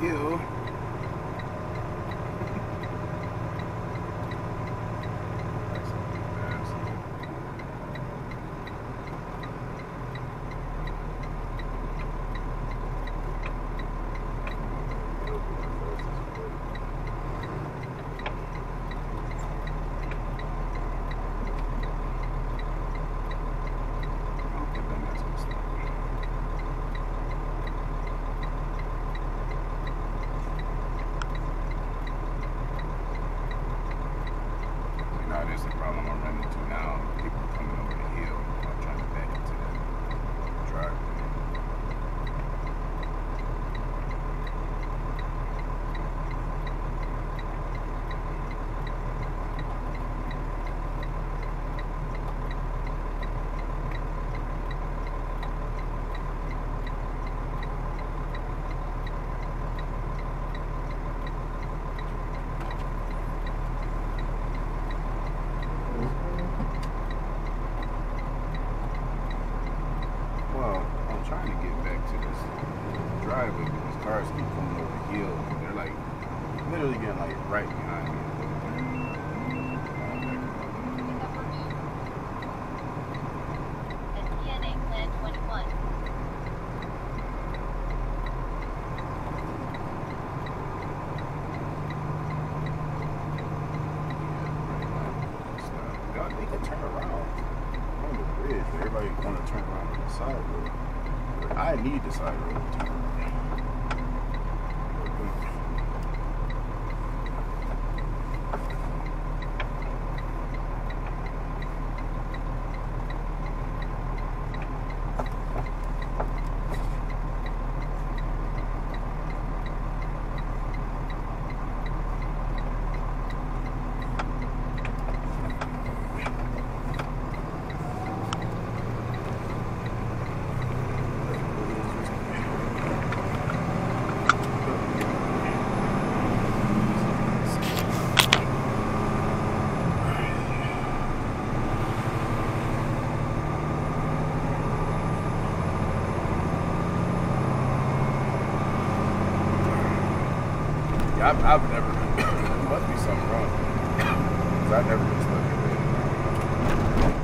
hill. Driveway, but these cars keep coming over the hill. And they're like literally getting like right behind me. At PNA Plan 21. God, they can turn around on the bridge, everybody want to turn around on the side road. I need the side road to turn around. Yeah, I've, I've never been. there must be something wrong. Because I've never been slipping.